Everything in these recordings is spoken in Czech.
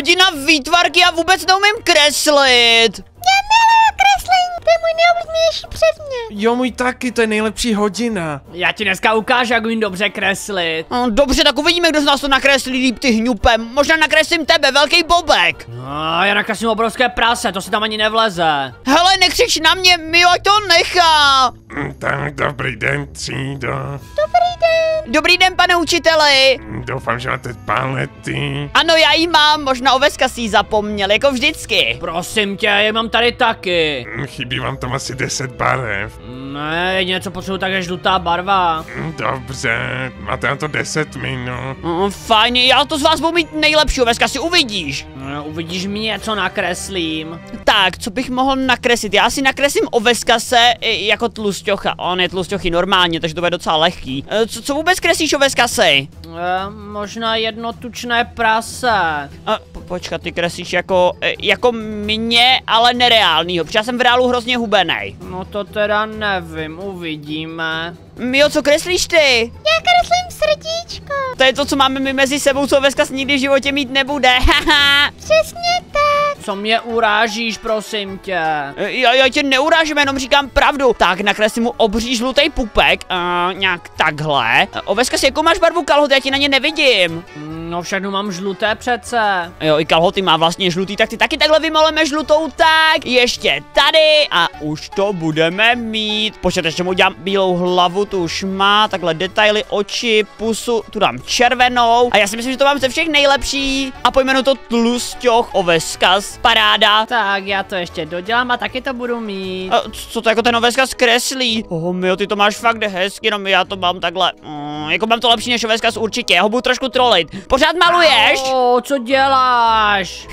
hodina výtvarky a vůbec neumím kreslit. Já miluju kreslení, to je můj nejoblíbenější předmět. Jo, můj taky, to je nejlepší hodina. Já ti dneska ukážu, jak umím dobře kreslit. No, dobře, tak uvidíme, kdo z nás to nakreslí líp ty hňupe. Možná nakreslím tebe, velký bobek. No, já nakreslím obrovské prase, to si tam ani nevleze. Hele, nekřič na mě, ať to nechá. Mm, Tak, dobrý den, třído. Dobrý den. Dobrý den, pane učiteli. Doufám, že máte pálety. Ano, já jí mám, možná oveska si ji zapomněl, jako vždycky. Prosím tě, je mám tady taky. Mm, Chybí vám tam asi 10 barev. Ne, jedině co potřebuji, tak je žlutá barva. Mm, Dobře, máte na to 10 minut. Mm, fajn, já to z vás budu mít nejlepší oveska, si uvidíš. No, uvidíš mě, co nakreslím. Tak, co bych mohl nakreslit? Já si nakreslím oveskase i jako tlusťocha. On je tlusťochy normálně, takže to bude docela lehký. E, Co, co vůbec kreslíš oveskasy? E, možná jedno tučné prase. A, po, počkat, ty kreslíš jako, e, jako mě, ale nereálnýho, protože já jsem v reálu hrozně hubenej. No to teda nevím, uvidíme. Mio, co kreslíš ty? Já kreslím srdíčko. To je to, co máme my mezi sebou, co oveskas nikdy v životě mít nebude. Haha. Přesně tak. Co mě urážíš, prosím tě? Já, já tě neurážím, jenom říkám pravdu. Tak, nakreslím mu obří žlutý pupek, uh, nějak takhle. E, Oveskas, jakou máš barvu kalhot, já ti na ně nevidím. No všechno mám žluté přece. Jo, i kalhoty má vlastně žlutý, tak ty taky takhle vymalujeme žlutou, tak ještě tady a už to budeme mít. Počkej, ještě mu udělám bílou hlavu, tu už má, takhle detaily, oči, pusu, tu dám červenou a já si myslím, že to mám ze všech nejlepší a pojmenu to tlusťoch oveskas, paráda. Tak, já to ještě dodělám a taky to budu mít. A co to jako ten oveskas kreslí? Oh, Mio, ty to máš fakt hezky, jenom já to mám takhle, mm, jako mám to lepší než oveskas určitě, já ho budu trošku trolit. Pořád maluješ? O, co děláš?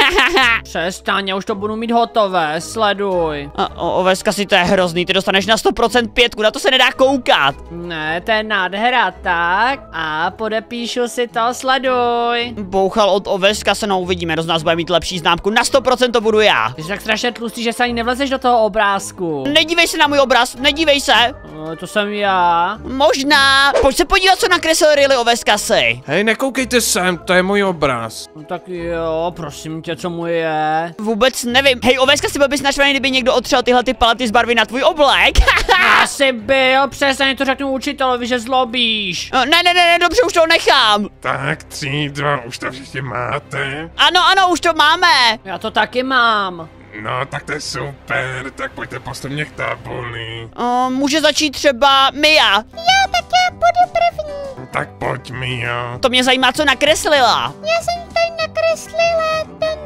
Přestaň, já už to budu mít hotové, sleduj. A, o, oveska si to je hrozný, ty dostaneš na 100% pětku, na to se nedá koukat. Ne, to je nádhera, tak. A podepíšu si to, sleduj. Bouchal od oveska se, no uvidíme, kdo z nás bude mít lepší známku, na 100% to budu já. Ty jsi tak strašně tlustý, že se ani nevlezeš do toho obrázku. Nedívej se na můj obraz, nedívej se. No, to jsem já. Možná. Pojď se podívat, co nakreslil Rilly oveskasy. Hej, nekoukejte sem, to je můj obraz. No tak jo, prosím tě, co mu je. Vůbec nevím. Hej, oveska si byl bys naštvaný, kdyby někdo otřel tyhle ty palety z barvy na tvůj oblek. Asi byl, přestaň to řeknu učitelovi, že zlobíš. ne, ne, ne, ne, dobře, už to nechám. Tak, třído, už to všichni máte. Ano, ano, už to máme. Já to taky mám. No, tak to je super, tak pojďte postupně k tabuli. Uh, může začít třeba Mia. Já tak já budu první. Tak pojď, Mio. To mě zajímá, co nakreslila. Já jsem tady nakreslila ten,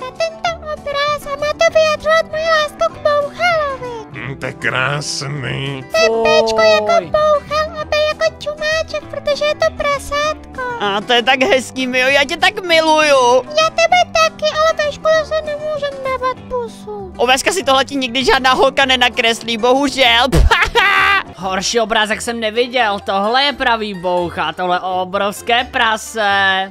na tento obraz a má to vyjadřovat moji lásku k Bouchalovi. Mm, To je krásný. Ten Bčko jako Fuj. Bouchal jako čumáček, protože je to prasátko. A to je tak hezký, Mio, já tě tak miluju. Já tebe taky, ale ve škole se nemůžem dávat pusu. Oveska si tohle ti nikdy žádná holka nenakreslí, bohužel. Horší obrázek jsem neviděl, tohle je pravý boucha, tohle obrovské prase.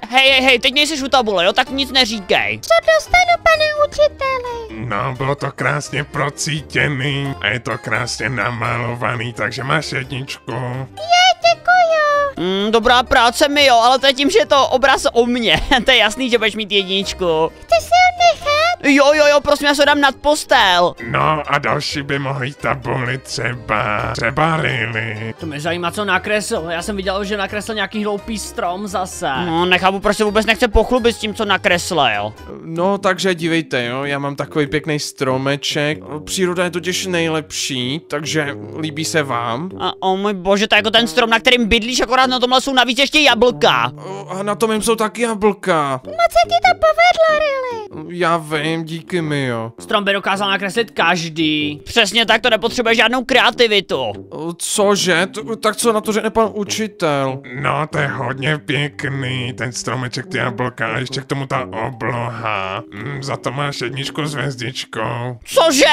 hej, hej, hej, teď nejsi u tabule, jo, tak nic neříkej. Co dostanu, pane učiteli? No, bylo to krásně procítěný a je to krásně namalovaný, takže máš jedničku. Já děkuju. Mm, dobrá práce, Mio, ale to je tím, že je to obraz o mně. to je jasný, že budeš mít jedničku. Chci si ho nechat? Jo, jo, jo, prosím, já se dám nad postel. No a další by mohli tabuli třeba, třeba Lily. To mě zajímá, co nakresl. Já jsem viděl, že nakreslil nějaký hloupý strom zase. No, nechápu, proč se vůbec nechce pochlubit s tím, co nakreslil. No, takže dívejte, jo, já mám takový pěkný stromeček. Příroda je totiž nejlepší, takže líbí se vám. A o můj bože, to je jako ten strom, na kterým bydlíš, akorát na tomhle jsou navíc ještě jablka. A na tom jim jsou taky jablka. Moc se ti to povedlo, Rilly. Já vím, díky mi, jo. Strom by dokázal nakreslit každý. Přesně tak, to nepotřebuje žádnou kreativitu. Cože? T- tak co na to řekne pan učitel? No, to je hodně pěkný, ten stromeček, ty jablka a ještě k tomu ta obloha. Mm, za to máš jedničku s hvězdičkou. Cože?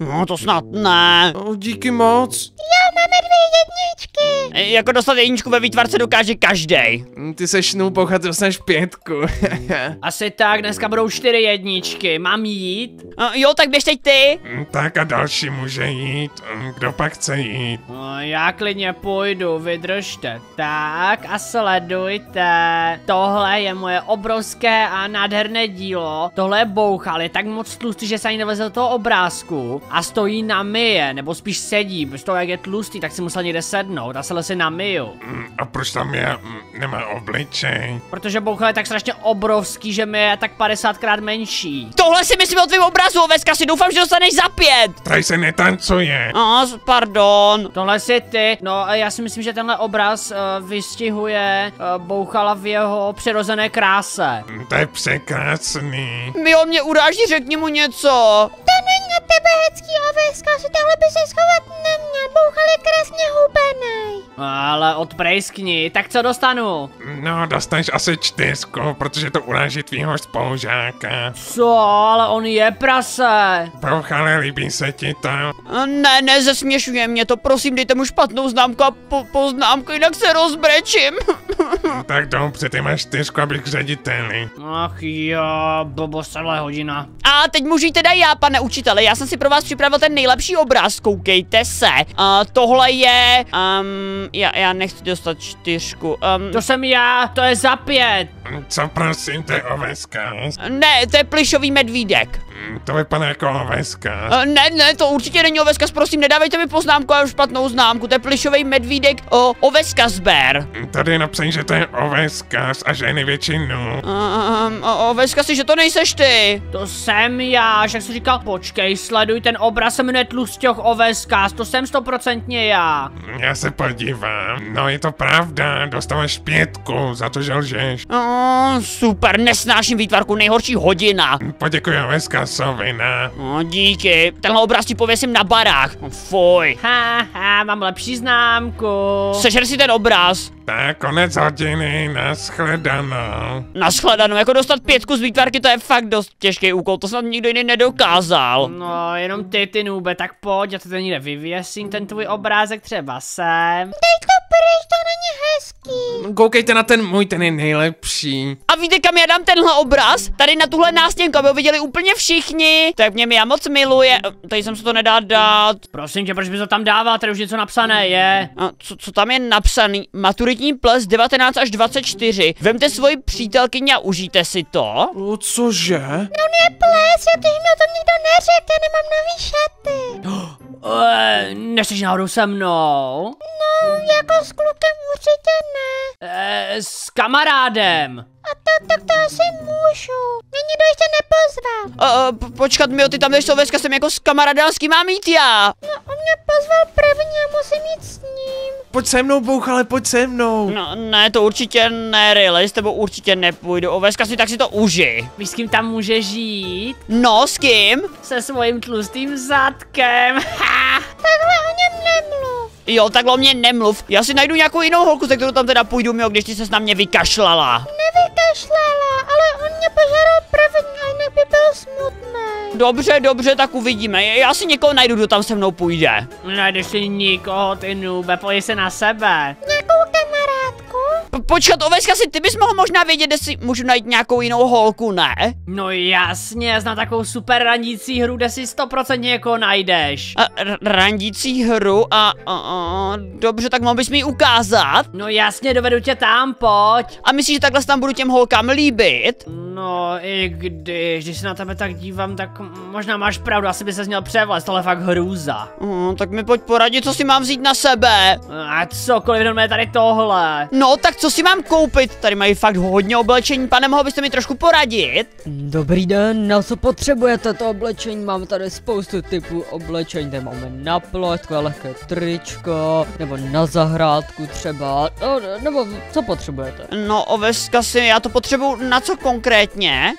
No, to snad ne. O, díky moc. Já máme dvě jedničky. E, Jako dostat jedničku ve výtvarce dokáže každý. Hm, Ty seš nůboch a ty dostaneš pětku. Asi tak, dneska budou čtyři jedničky, mám jít? Jo, tak běž teď ty. Mm, Tak a další může jít. Mm, Kdo pak chce jít? No, já klidně půjdu, vydržte. Tak a sledujte. Tohle je moje obrovské a nádherné dílo. Tohle je bouchal, je tak moc tlustý, že se ani nevleze do toho obrázku. A stojí na myje, nebo spíš sedí, bez toho jak je tlustý, tak si musel někde sednout a se si na myju. Mm, A proč tam je? Mm, Nemá obličej. Protože bouchal je tak strašně obrovský, že mi je tak 50 krát menší. Tohle si myslím o tvém obrazu, Oveska, si doufám, že dostaneš za pět. Tady se netancuje. A, pardon. Tohle si ty, no a já si myslím, že tenhle obraz uh, vystihuje uh, Bouchala v jeho přirozené kráse. Mm, To je překrásný. Mi on mě uráží, řekni mu něco. To na tebe hezký oveska, si takhle by se schovat neměl. Bouchal je krásně hubenej. Ale odprejskni, tak co dostanu? No, dostaneš asi čtyřku, protože to uráží tvýho spolužáka. Co, ale on je prase. Bouchale, líbí se ti to? Ne, ne, zesměšuje mě to, prosím, dejte mu špatnou známku a po, poznámku, jinak se rozbrečím. Tak dobře, ty máš čtyřku, abych řediteli. Ach jo, blbost celé hodina. A teď můžu jít teda já, pane učiteli, já jsem si pro vás připravil ten nejlepší obraz, koukejte se. A tohle je, um, já, já nechci dostat čtyřku. Um, To jsem já, to je za pět. Co prosím, to je oveska? ne, to je plišový medvídek. Mm, To vypadá jako oveska. Uh, ne, ne, to určitě není oveskas, prosím, nedávejte mi poznámku a špatnou známku, to je plišový medvídek o oveskas bear. Mm, Tady je napsaný, že to je oveska a že je největší nu. Um, oveskas, že to nejseš ty. To jsem já, však jsi říkal, počkej, sleduj, ten obraz se jmenuje Tlustěch Oveskas, to jsem stoprocentně já. Já se podívám. No je to pravda, dostáváš pětku za to, že lžeš. Oh, super, nesnáším výtvarku, nejhorší hodina. Poděkuji oveska Sovina. No, díky, tenhle obraz ti pověsím na barách. No, fuj. Haha, mám lepší známku. Sežer si ten obraz. Tak, konec hodiny, nashledanou. Naschledanou, jako dostat pětku z výtvarky, to je fakt dost těžký úkol, to snad nikdo jiný nedokázal. No, jenom ty, ty nube, tak pojď, já to tady někde vyvěsím, ten tvůj obrázek třeba sem. Dej to pryč, to není hezký. Koukejte na ten můj, ten je nejlepší. A víte, kam já dám tenhle obraz? Tady na tuhle nástěnku, aby ho viděli úplně všichni. Tak mě já moc miluje. Tady jsem se to nedá dát. Prosím tě, proč bys to tam dával, tady už něco napsané je. A co, co tam je napsaný? Maturitní ples 19 až 24. Vemte svoji přítelkyni a užijte si to. O, cože? On je ples, já když mi o tom nikdo neřekl, já nemám nový šaty. Eh, nechceš náhodou se mnou? No, jako s klukem určitě ne. Eh, s kamarádem. A to, tak to asi můžu. Mě nikdo ještě nepozval. Uh, po- počkat mi, ty tam jdeš sověska, jsem jako s kamarádem, s kým mám jít já? No, on mě pozval první a musím jít s ním. Pojď se mnou, bouchale, pojď se mnou. No, ne, to určitě ne, Riley, s tebou určitě nepůjdu. Oveska si tak si to uži. Víš, s kým tam může žít? No, s kým? Se svým tlustým zadkem. Ha! Takhle o něm nemluv. Jo, takhle o mě nemluv. Já si najdu nějakou jinou holku, se kterou tam teda půjdu, mimo, když ty se na mě vykašlala. Nevykašlala, ale on mě požádal první a jinak by byl smutný. Dobře, dobře, tak uvidíme. Já si někoho najdu, kdo tam se mnou půjde. Najdeš si nikoho, ty nube, pojď se na sebe. P- počkat, Oveska, si ty bys mohl možná vědět, kde si můžu najít nějakou jinou holku, ne? No jasně, znám takovou super randící hru, kde si stoprocentně jako najdeš. A, randící hru a, a, a... Dobře, tak mohl bys mi ji ukázat? No jasně, dovedu tě tam, pojď. A myslíš, že takhle se tam budu těm holkám líbit? No, i když, když se na tebe tak dívám, tak možná máš pravdu, asi by se měl převléct, tohle je fakt hrůza. Hmm, tak mi pojď poradit, co si mám vzít na sebe. A cokoliv, jenom je tady tohle. No, tak co si mám koupit? Tady mají fakt hodně oblečení, pane, mohl byste mi trošku poradit? Dobrý den, na co potřebujete to oblečení? Máme tady spoustu typů oblečení, tady máme na ploč, takové lehké tričko, nebo na zahrádku třeba, no, nebo co potřebujete? No, oveska si, já to potřebuju na co konkrétně?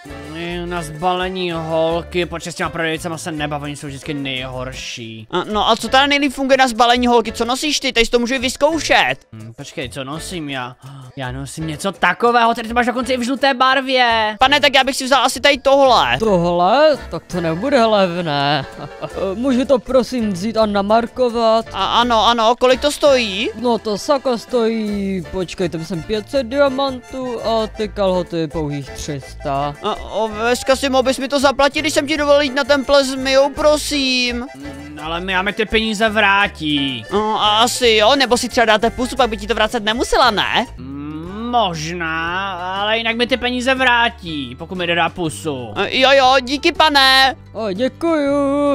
Na zbalení holky, počkej s těma prodejcama se nebav, oni jsou vždycky nejhorší. A, No a co teda nejlíp funguje na zbalení holky, co nosíš ty, tady si to můžu vyzkoušet. Hm, počkej, co nosím já? Já nosím něco takového, tady to máš dokonce i v žluté barvě. Pane, tak já bych si vzal asi tady tohle. Tohle? Tak to nebude levné. Můžu to prosím vzít a namarkovat? A ano, ano, kolik to stojí? No to sako stojí, počkejte, myslím 500 diamantů a ty kalhoty pouhých 300. A, o, Veska si mohl bys mi to zaplatit, když jsem ti dovolil jít na ten ples s Mijou, prosím. Hm, Ale my máme ty peníze vrátí. No, asi jo, nebo si třeba dáte pusu, pak by ti to vracet nemusela, ne? Hm, Možná, ale jinak mi ty peníze vrátí, pokud mi dodá pusu. E, Jo, jo, díky pane. O, děkuju.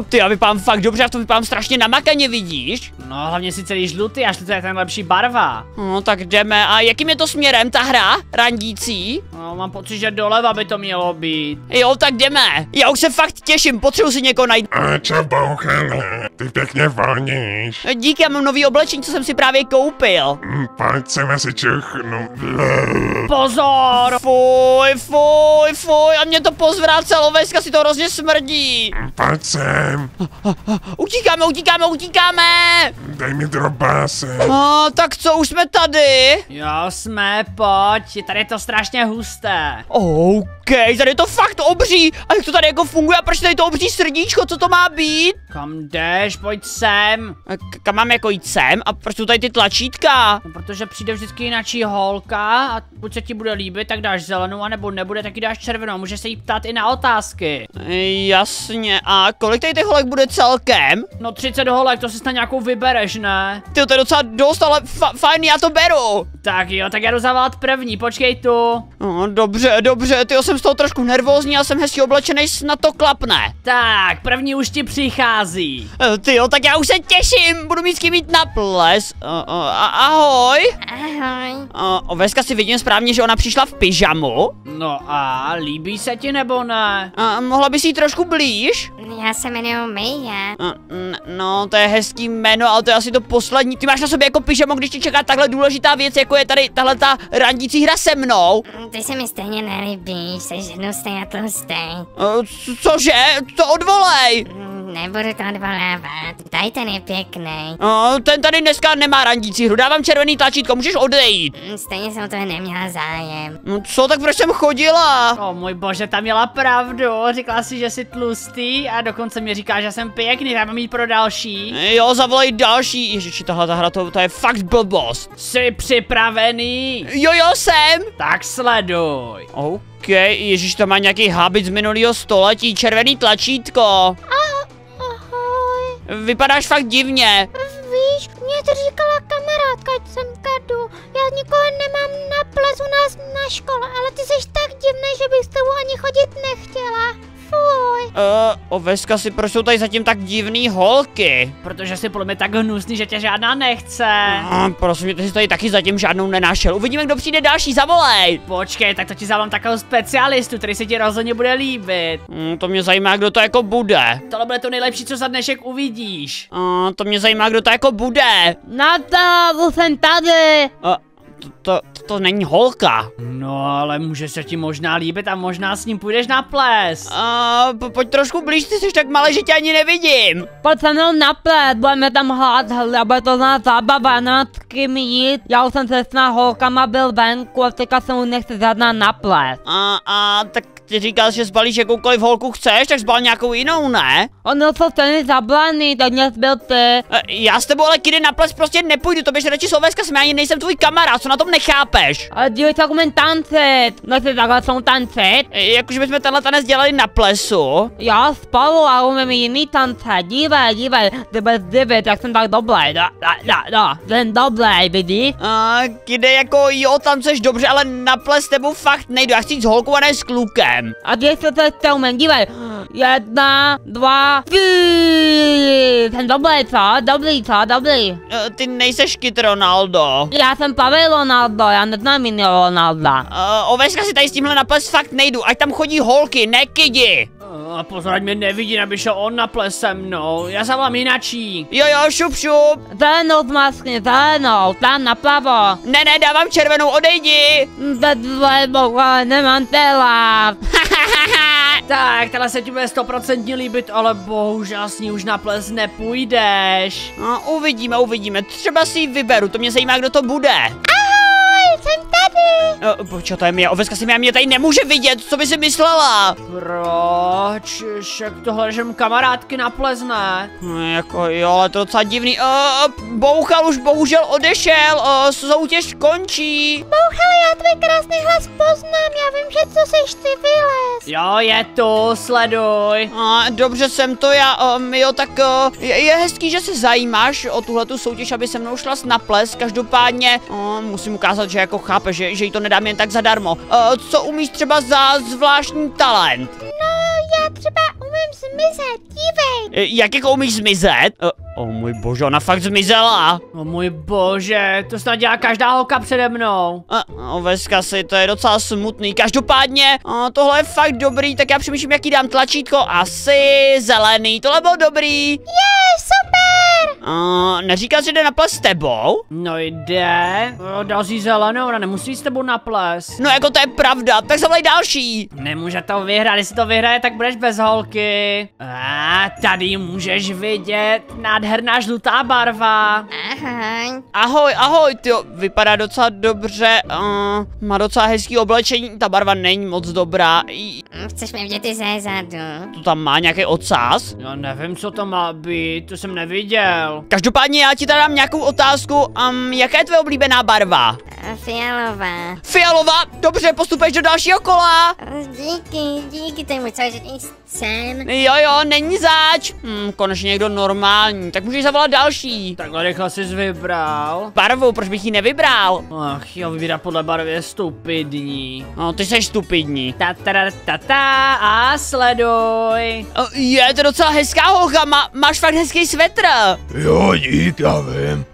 Ty, já vypadám fakt dobře, já v tom vypadám strašně namakaně, vidíš? No hlavně si celý žlutý, až to je ten lepší barva. No, tak jdeme. A jakým je to směrem, ta hra? Randící? No, mám pocit, že doleva by to mělo být. Jo, tak jdeme. Já už se fakt těším, potřebuji si někoho najít. A čo bouchele, ty pěkně voníš. Díky, já mám nový oblečení, co jsem si právě koupil. Hm, Pojď sem asi čuchnu. Pozor! Fuj, fuj, fuj, a mě to pozvracelo, veska si to hrozně smrdí. Pojď sem, Utíkáme, utíkáme, utíkáme. dej mi drobáse. A, tak co, už jsme tady? Jo, jsme, pojď, tady je to strašně husté. OK, tady je to fakt obří. A jak to tady jako funguje? A proč tady to obří srdíčko? Co to má být? Kam jdeš, pojď sem. A kam mám jako jít sem? A proč jsou tady ty tlačítka? No, protože přijde vždycky jináčí holka a buď se ti bude líbit, tak dáš zelenou, anebo nebude, tak ji dáš červenou. Můžeš se jí ptát i na otázky. Jasně, a kolik tady těch holek bude celkem? No 30 holek, to si snad nějakou vybereš, ne? Ty to je docela dost, ale fa- fajn, já to beru. Tak jo, tak já jdu zavolat první, počkej tu. No, dobře, dobře, ty jsem z toho trošku nervózní, já jsem hezky oblečený, snad to klapne. Tak, první už ti přichází. Ty jo, tak já už se těším, budu mít s kým jít na ples. Uh, uh, a ahoj. Ahoj. Veska si vidím správně, že ona přišla v pyžamu. No a líbí se ti nebo ne? Uh, mohla bys jít trošku blíž? Já se jmenuji Mia. No, to je hezký jméno, ale to je asi to poslední. Ty máš na sobě jako pyžamo, když ti čeká takhle důležitá věc, jako je tady tahle ta randící hra se mnou. Ty se mi stejně nelíbíš, jsi hnusný a tlustý. Cože? To odvolej. Nebudu to odvolávat, tady ten je pěkný. Uh, ten tady dneska nemá randící hru, dávám červený tlačítko, můžeš odejít. Mm, Stejně jsem o to neměla zájem. No co, tak proč jsem chodila? O můj bože, tam měla pravdu. Říkala si, že jsi tlustý a dokonce mi říká, že jsem pěkný, tak mám mít pro další. Jo, zavolej další. Ježiši, tahle ta hra, to, to je fakt blbost. Jsi připravený? Jo, jo, jsem. Tak sleduj. OK, ježiš, to má nějaký habit z minulého století, červený tlačítko. Ahoj. Vypadáš fakt divně. Víš, mě to říkala kamarádka, ať sem kadu. Já nikoho nemám na plezu nás na škole, ale ty jsi tak divný, že bych s tebou ani chodit nechtěla. Fuj. Uh, Oveska si, proč jsou tady zatím tak divný holky? Protože jsi podle mě tak hnusný, že tě žádná nechce. Uh, prosím, ty jsi tady taky zatím žádnou nenašel. Uvidíme, kdo přijde další, zavolej. Počkej, tak to ti zavolám takového specialistu, který se ti rozhodně bude líbit. Mm, to mě zajímá, kdo to jako bude. Tohle bude to nejlepší, co za dnešek uvidíš. Uh, to mě zajímá, kdo to jako bude. Natal, jsem tady. Uh, to, to, to, není holka. No, ale může se ti možná líbit a možná s ním půjdeš na ples. Uh, po, pojď trošku blíž, ty jsi tak malý, že tě ani nevidím. Pojď se mnou na ples, budeme tam hrát hry, a bude to na zábava, na s kým jít. Já už jsem se s holkama byl venku a teďka se mu nechci žádná na ples. A, a tak ty říkal, že zbalíš jakoukoliv holku chceš, tak zbal nějakou jinou, ne? Ono jsou stejně zablaný, tak dnes byl ty. E, já s tebou ale kdy na ples prostě nepůjdu, to běž radši Slovenska, jsem já ani nejsem tvůj kamarád, co na tom nechápeš? Ale dívej se, jak umím tancit. Nechci takhle jsou tancit. E, jakože bychom tenhle tanec dělali na plesu. Já spolu a umím jiný tance. Dívej, dívej, ty bez divit, jak jsem tak dobrý. Da, da, da, da. Jsem dobrý, vidíš? A kde jako jo, tam seš dobře, ale na ples s tebou fakt nejdu, já chci jít s holkou a ne s klukem. A když se to chce umím, dívej. Jedna, dva, tři. Jsem dobrý, co? Dobrý, co? Dobrý. E, ty nejseš Kit Ronaldo. Já jsem pravý Ronaldo, já neznám jiný Ronalda. E, oveska si tady s tímhle na fakt nejdu, ať tam chodí holky, ne kidi. A pozor, ať mě nevidí, aby šel on na ples se mnou. Já zavolám jinačí. Jo jo, šup šup. Zelenou zmaskni, zelenou, tam napravo. Ne ne, dávám červenou, odejdi. Nemám tela. Tak, tahle se ti bude stoprocentně líbit, ale bohužel s ní už na ples nepůjdeš. No, uvidíme, uvidíme. Třeba si ji vyberu, to mě zajímá, kdo to bude. Jsem tady. Počkej, to je mě, oveska si mě, mě tady nemůže vidět, co by si myslela? Proč? Však tohle že mu kamarádky na ples, ne? No, jako jo, ale to je docela divný. Uh, bouchal už bohužel odešel, uh, soutěž končí. Bouchale, já tvůj krásný hlas poznám, já vím, že co seš ty vylez. Jo, je tu, sleduj. Uh, dobře jsem to já, um, jo, tak uh, je, je hezký, že se zajímáš o tuhle tu soutěž, aby se mnou šla na ples. Každopádně uh, musím ukázat, že jako chápe, že, že jí to nedám jen tak zadarmo. Uh, co umíš třeba za zvláštní talent? No, já třeba umím zmizet, dívej. Uh, jak jako umíš zmizet? Uh, o můj bože, ona fakt zmizela. O můj bože, to snad dělá každá holka přede mnou. Uh, oveska si, to je docela smutný. Každopádně, uh, tohle je fakt dobrý, tak já přemýšlím, jaký dám tlačítko. Asi zelený, tohle bylo dobrý. Je, super. Uh, neříkal, že jde na ples s tebou? No jde, O, dal si zelenou, ona nemusí s tebou na ples. No jako to je pravda, tak zavolej další. Nemůže to vyhrát, jestli to vyhraje, tak budeš bez holky. A tady můžeš vidět nádherná žlutá barva. Ahoj. Ahoj, ahoj, ty vypadá docela dobře, uh, má docela hezký oblečení, ta barva není moc dobrá, I, Chceš mě vidět i ze zadu? to tam má nějaký ocas. Já nevím, co to má být, to jsem neviděl. Každopádně já ti tady dám nějakou otázku, um, jaká je tvoje oblíbená barva? Fialová. Fialová, dobře, postupuješ do dalšího kola. Díky, díky, to je můj celoživotní sen. Jo, jo, není zač. Hm, konečně někdo normální, tak můžeš zavolat další. Takhle rychle jsi vybral. Barvu, proč bych ji nevybral? Ach jo, vybírat podle barvy je stupidní. No, ty jsi stupidní. Ta ta ta ta, ta a sleduj. Je to docela hezká holka, má, máš fakt hezký svetr. Jo, dík, já vím.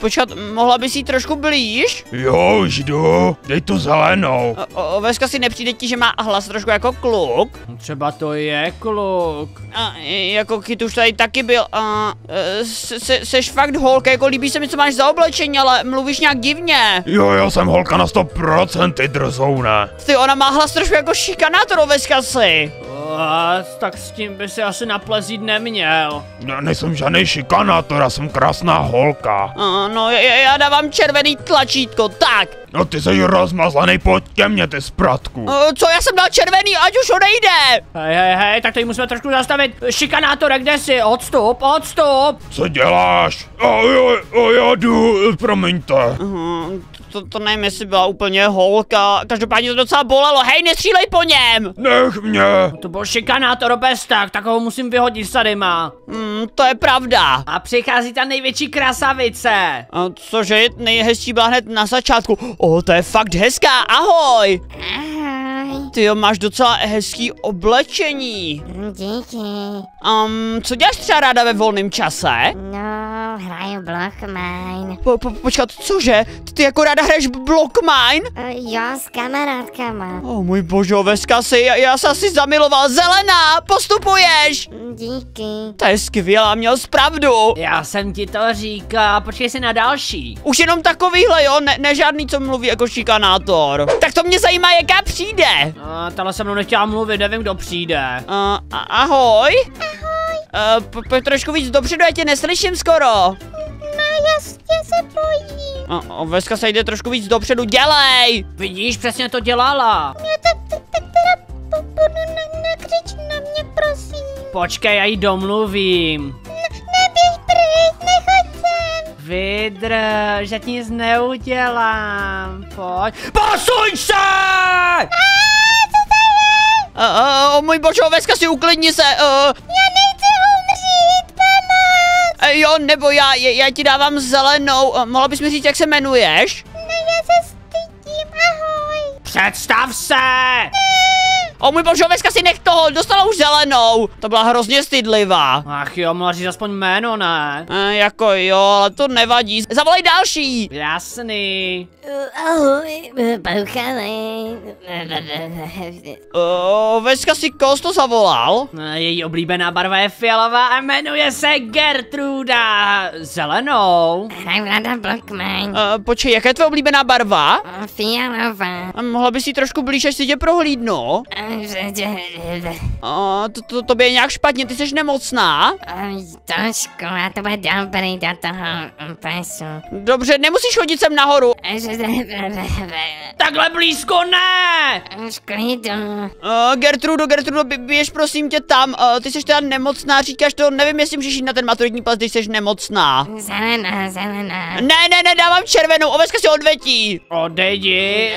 Počkat, mohla bys jít trošku blíž? Jo, už jdu. Dej tu zelenou. Veska si nepřijde ti, že má hlas trošku jako kluk? Třeba to je kluk. A, jako Kit už tady taky byl. A, e, se, se, seš fakt holka, jako líbí se mi, co máš za oblečení, ale mluvíš nějak divně. Jo, já jsem holka na 100%, ty drzoune. Ty, ona má hlas trošku jako šikanátor, Veska si. A, tak s tím by si asi na ples jít neměl. Já nejsem žádný šikanátor, já jsem krásná holka. A, no, já, já dávám červený tlačítko, tak. No ty jsi rozmazlený, pojď ke mně, ty spratku. O, co, já jsem dal červený, ať už odejde. Hej, hej, hej, tak tady musíme trošku zastavit. Šikanátore, kde jsi? Odstup, odstup. Co děláš? O, jo, o, já jdu, promiňte. Hm, to, to nevím, jestli byla úplně holka, každopádně to docela bolelo, hej, nestřílej po něm! Nech mě. To byl šikanátor bez tak, tak ho musím vyhodit tady má. Hm, to je pravda. A přichází ta největší krasavice. A cože je nejhezčí byla hned na začátku. O, to je fakt hezká, ahoj! Ahoj. Ty jo, máš docela hezký oblečení. Díky. Um, co děláš třeba ráda ve volném čase? No, hraju Blockmine. Po, po, počkat, cože? Ty jako ráda hraješ Blockmine? Uh, jo, s kamarádkama. O můj bože, veska si, já, já se asi zamiloval. Zelená, postupuješ! Díky. To je skvělá, měl jsi pravdu. Já jsem ti to říkal, počkej si na další. Už jenom takovýhle, jo, ne, ne žádný, co mluví jako šikanátor. Tak to mě zajímá, jaká přijde. A, tahle se mnou nechtěla mluvit, nevím, kdo přijde. Uh, a, ahoj. Ahoj. Uh, po, po, trošku víc dopředu, já tě neslyším skoro. No jasně se bojím. Uh, uh, Veska se jde trošku víc dopředu, dělej. Vidíš, přesně to dělala. Jo, tak, tak, tak teda budu na, nakřič na mě, prosím. Počkej, já jí domluvím. Neběž pryč, nechoď sem. Vydrž, já ti nic neudělám. Pojď. Posuň se! Uh, uh, můj bože, Veska si uklidni se. Uh, Já nechci umřít, pomoc. uh, jo, nebo já, já, já ti dávám zelenou. Uh, mohla bys mi říct, jak se jmenuješ? Ne, já se stydím, ahoj. Představ se! O můj bože, Veska si nech toho, dostala už zelenou. To byla hrozně stydlivá. Ach jo, mohla říct aspoň jméno, ne? Uh, jako jo, ale to nevadí. Zavolej další. Jasný. Ahoj, bouchale. Uh, Veska si koho jsi to zavolal? Eh, Její oblíbená barva je fialová a jmenuje se Gertruda. Zelenou. Ráda Blockmine. Uh, počkej, jaká je tvoje oblíbená barva? Fialová. A mohla bys jít trošku blíž, až si tě prohlídnu? O, to, to, to je nějak špatně, ty jsi nemocná? Trošku, a to bude dobrý do toho plesu. Dobře, nemusíš chodit sem nahoru. Takhle blízko ne! Už klidu. Uh, Gertrudo, Gertrudo, bě- běž prosím tě tam. Uh, ty jsi teda nemocná, říkáš to, nevím, jestli můžeš jít na ten maturitní ples, když jsi nemocná. Zelená, zelená. Ne, ne, ne, dávám červenou, oveska si odvetí. Odejdi!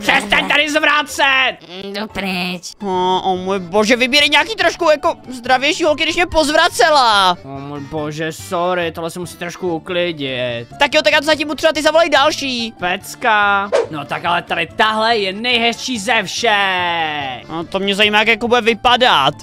Přestaň tady zvrácet! Jdu pryč. O, o můj bože, vybírej nějaký trošku jako zdravější holky, když mě pozvracela. O můj bože, sorry, tohle se musí trošku uklidit. Tak jo, tak já to zatím utřeba, ty zavolej další. Pecka. No tak ale tady tahle je nejhezčí ze všech. No, to mě zajímá, jak jako bude vypadat.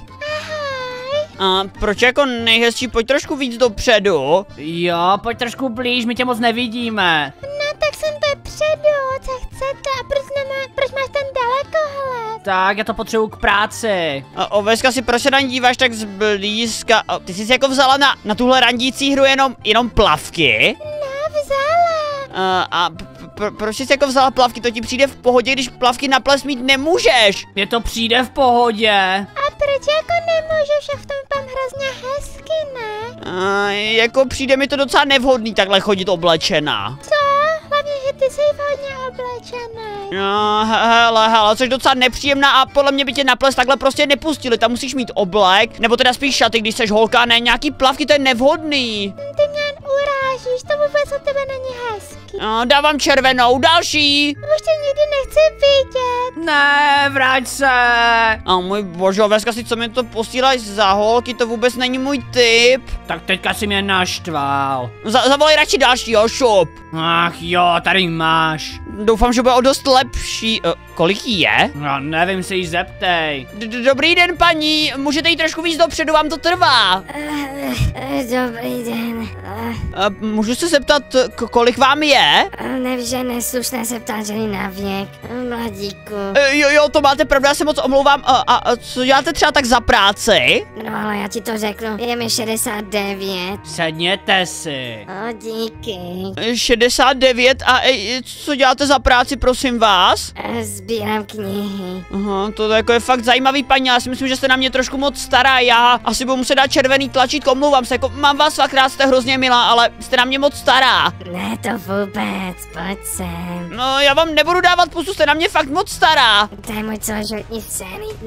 A proč jako nejhezčí, pojď trošku víc dopředu. Jo, pojď trošku blíž, my tě moc nevidíme. No tak jsem vepředu, co chcete? A proč, nemá, proč máš ten dalekohled? Tak, já to potřebuju k práci. A oveska si proč se na ní díváš tak zblízka? A ty jsi si jako vzala na, na tuhle randící hru jenom, jenom plavky? No, vzala. A, a p- p- proč jsi si jako vzala plavky? To ti přijde v pohodě, když plavky na ples mít nemůžeš. Mně to přijde v pohodě. A proč jako nemůžu, však v tom tam hrozně hezky, ne? A, jako přijde mi to docela nevhodný takhle chodit oblečená. Co? Hlavně, že ty jsi hodně oblečený. No, he- hele, hele, což docela nepříjemná a podle mě by tě na ples takhle prostě nepustili. Tam musíš mít oblek, nebo teda spíš šaty, když jsi holka, ne nějaký plavky, to je nevhodný. Ty mě jen urážíš, to vůbec od tebe není. No, dávám červenou, další. Už tě nikdy nechci vidět. Ne, vrať se. A můj bože, Veska si co mi to posíláš za holky, to vůbec není můj typ. Tak teďka si mě naštval. Za, zavolej radši dalšího, šup. Ach jo, tady máš. Doufám, že bude o dost lepší. Uh, kolik jí je? No, nevím, se jí zeptej. D- d- Dobrý den, paní, můžete jít trošku víc dopředu, vám to trvá. Dobrý den. Uh, můžu se zeptat, kolik vám je? Nevíš, že neslušné se ptát ženy na věk. Mladíku. Uh, jo, jo, to máte pravdu, já se moc omlouvám. A, a, a co děláte třeba tak za práci? No ale já ti to řeknu, je mi 69. Sedněte si. O, díky. Eh, 69 a co děláte za práci, prosím vás? Eh, Sbírám knihy. Aha, to jako je fakt zajímavý, paní, já si myslím, že jste na mě trošku moc stará, já asi budu muset dát červený tlačítko, omlouvám se, jako mám vás fakt rád, jste hrozně milá, ale jste na mě moc stará. Ne, to vůbec, pojď sem. No, já vám nebudu dávat pusu, jste na mě fakt moc stará. To je můj celoživotní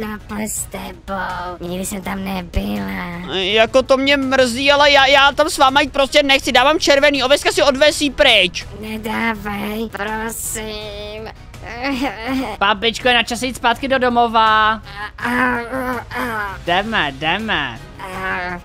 na ples s tebou. Nikdy jsem tam nebyla. Jako to mě mrzí, ale já, já tam s váma jít prostě nechci, dávám červený, oveska si odvesí pryč. Nedávej, prosím. Babičko, je na čas jít zpátky do domova. Jdeme, jdeme.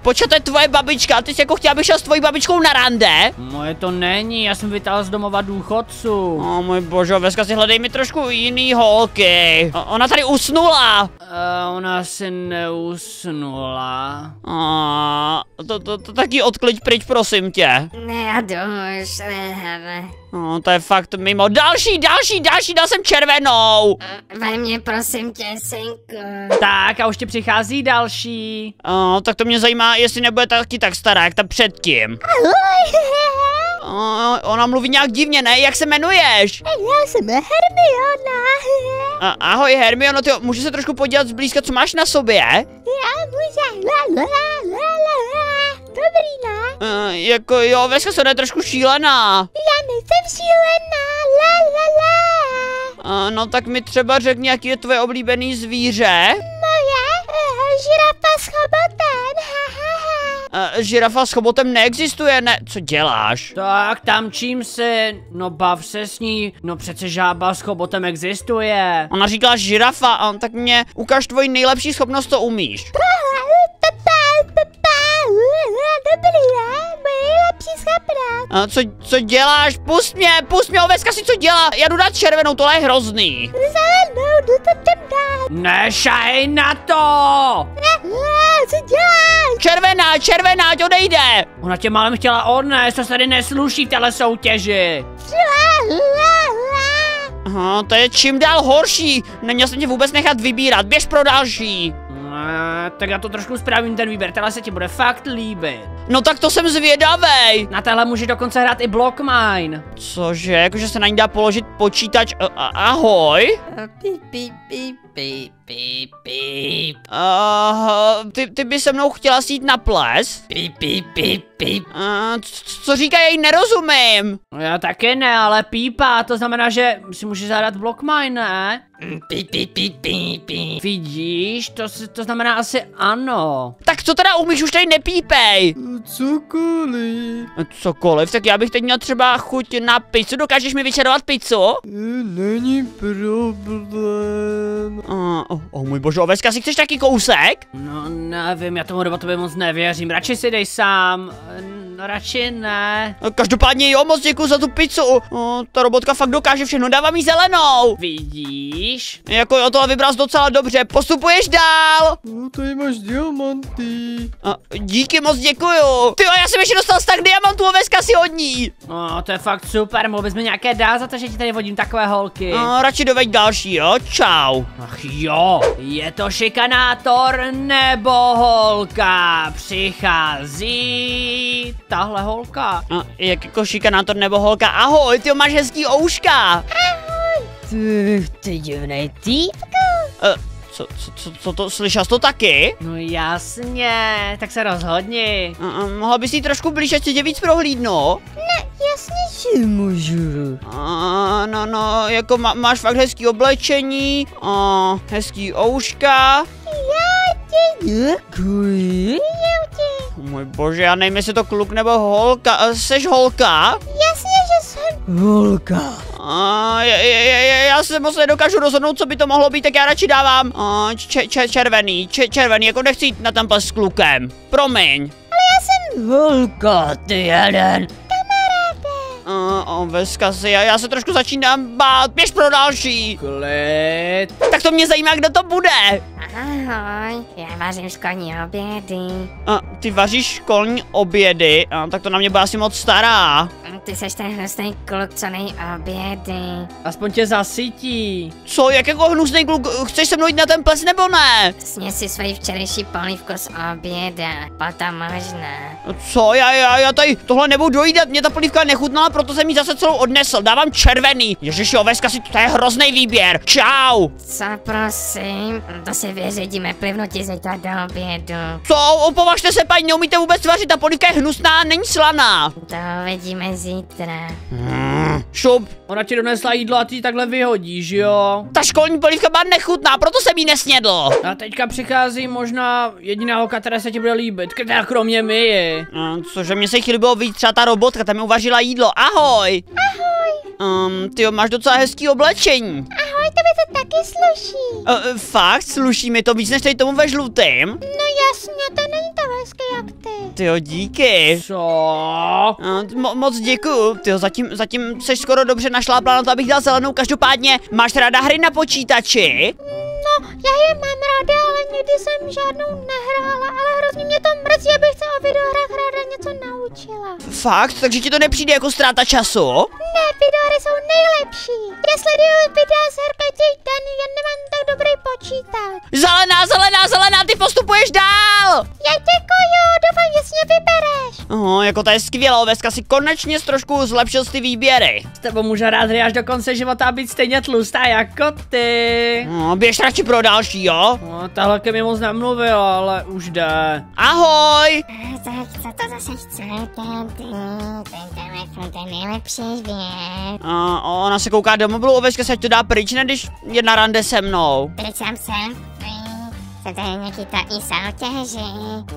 Počkej, to je tvoje babička, ty jsi jako chtěla, abych šel s tvojí babičkou na rande? Moje to není, já jsem vytáhl z domova důchodců. O můj bože, Oveska si hledej mi trošku jiný holky. O, ona tady usnula. Uh, ona si neusnula. A, to, to, to taky odkliď pryč, prosím tě. Ne, já už. ne. No, to je fakt mimo. Další, další, další, dal jsem červenou. Ve mě, prosím tě, synku. Tak a už ti přichází další. O, tak to mě zajímá, jestli nebude taky tak stará, jak ta předtím. O, ona mluví nějak divně, ne? Jak se jmenuješ? Já jsem Hermiona. A, ahoj Hermiono, ty můžu se trošku podívat zblízka, co máš na sobě? Já můžu. La, la, la, la, la. Dobrý, ne? Uh, jako jo, Veska se je trošku šílená. Já nejsem šílená. La, la, la. Uh, no tak mi třeba řekni, jaký je tvoje oblíbený zvíře? Eh, žirafa s chobotem. Ha, ha, ha. Uh, žirafa s chobotem neexistuje, ne? Co děláš? Tak tam čím se, no bav se s ní, no přece žába s chobotem existuje. Ona říkala žirafa, a tak mě ukaž tvoji nejlepší schopnost, co umíš. Dobrý, ne? Moje nejlepší. Uh, co, co děláš? Pust mě, pust mě, oveska si co dělá? Já jdu dát červenou, tohle je hrozný. Zelenou, jdu to tam dát. Nešaj na to! Co děláš? Červená, červená, ať odejde. Ona tě málem chtěla odnést, to se tady nesluší v téhle soutěži. Aha, to je čím dál horší. Neměl jsem tě vůbec nechat vybírat, běž pro další. A, tak já to trošku spravím ten výběr, tenhle se ti bude fakt líbit. No tak to jsem zvědavej. Na téhle můžeš dokonce hrát i Block Mine. Cože, jakože se na ní dá položit počítač. A, a, ahoj. Píp, píp, píp, píp, píp, Uh, ty, ty by se mnou chtěla jít na ples? píp, píp, píp, píp. Uh, co říká, já jí nerozumím. No já taky ne, ale pípá, to znamená, že si můžeš zahrát Block Mine, ne? Píp, píp, píp, píp, píp. Vidíš, to, to znamená asi ano. Tak co teda umíš, už tady nepípej. Cokoliv. Cokoliv, tak já bych teď měl třeba chuť na pizzu, dokážeš mi vyčarovat pizzu? Není problém. Oh, oh můj bože, oveska, si chceš taky kousek? No nevím, já tomu robotovi moc nevěřím, radši si dej sám. No, radši ne. No, Každopádně jo, moc děkuji za tu pizzu. Uh, ta robotka fakt dokáže všechno, dává mi zelenou. Vidíš? Jako jo, tohle vybral docela dobře, postupuješ dál. No tady máš diamanty. Uh, díky moc děkuju. Ty jo, já jsem ještě dostal tak diamantů, oveska si od ní. No, to je fakt super, mohl bys mi nějaké dát za to, že ti tady vodím takové holky. Uh, radši doveď další, jo, čau. Ach jo, je to šikanátor nebo holka? Přichází tahle holka. Uh, jak jako šikanátor nebo holka, ahoj, ty jo, máš hezký ouška. Ty, ty divnej týp. Uh, co, co, co, co to, slyšel jsi to taky? No jasně, tak se rozhodni. Uh, uh, mohla bys jít trošku blíž, ať si tě víc prohlídnu? Si můžu. Uh, no, no, jako má, máš fakt hezký oblečení, uh, hezký ouška. Děkuji. Oh, můj bože, já nevím, jestli to kluk nebo holka. Seš holka? Jasně, že jsem. Holka. Uh, je, je, je, já se moc nedokážu rozhodnout, co by to mohlo být, tak já radši dávám uh, če, če, červený, če, červený, jako nechci jít na ten ples s klukem. Promiň. Holka, ty jeden. Uh, uh, veska si, já, já se trošku začínám bát, běž pro další. Klid. Tak to mě zajímá, kdo to bude. Ahoj, já vařím školní obědy. Uh, ty vaříš školní obědy, uh, tak to na mě bude asi moc stará. Ty seš ten hnusný kluk, co nejí obědy. Aspoň tě zasytí. Co, jak jako hnusný kluk, chceš se mnou jít na ten ples nebo ne? Sně si svoji včerejší polívku z oběda, potom možná. Co, já, já, já tady tohle nebudu dojídat, mě ta polívka nechutnala, proto jsem ji zase celou odnesl, dávám červený. Ježiši, oveska si, to je hrozný výběr, čau. Co prosím? To si vyřídíme plivnutí zítra do obědu. Co, opovažte se, paní, neumíte vůbec vařit, ta polívka je hnusná, není slaná. To uvidíme zítra. Hmm, šup, Ona ti donesla jídlo a ty ji takhle vyhodíš, jo? ta školní polívka byla nechutná, proto jsem ji nesnědl. A teďka přichází možná jediná holka, která se ti bude líbit, která kromě my. Uh, cože mě se chvíli bylo víc, třeba ta robotka, ta mi uvařila jídlo, ahoj. Ahoj. Um, ty máš docela hezký oblečení. Ahoj, tebe to taky sluší. Uh, fakt, sluší mi to víc než tady tomu ve žlutým? No jasně, to není to hezké jak ty. Ty jo, díky. Co? Uh, mo- moc děkuju, ty zatím, zatím seš skoro dobře našlápla na to, abych dal zelenou. Každopádně, máš ráda hry na počítači? No, já je mám ráda, ale nikdy jsem žádnou nehrála, ale hrozně mě to mrzí, abych se o videohrách ráda něco naučila. Fakt, takže ti to nepřijde jako ztráta času? Ne, videohry jsou nejlepší. Já sleduju videa z her každý den, já nemám tak dobrý počítač. Zelená, zelená, zelená, ty postupuješ dál! Já děkuju, doufám, že si mě vybereš. Oh, jako to je skvělé, Veska si konečně trošku zlepšil ty výběry. S tebou můžu hrát hry až do konce života být stejně tlustá jako ty. No, běž radši pro další, jo? No, tahle ke mi moc nemluvila, ale už jde. Ahoj! Tak, co to zase chcete? Ten telefon, ten nejlepší věc. A ona se kouká do mobilu, Ovečka se ať to dá pryč, ne když je na rande se mnou. Teď jsem sem. Jsem tady nějaký taky soutěži.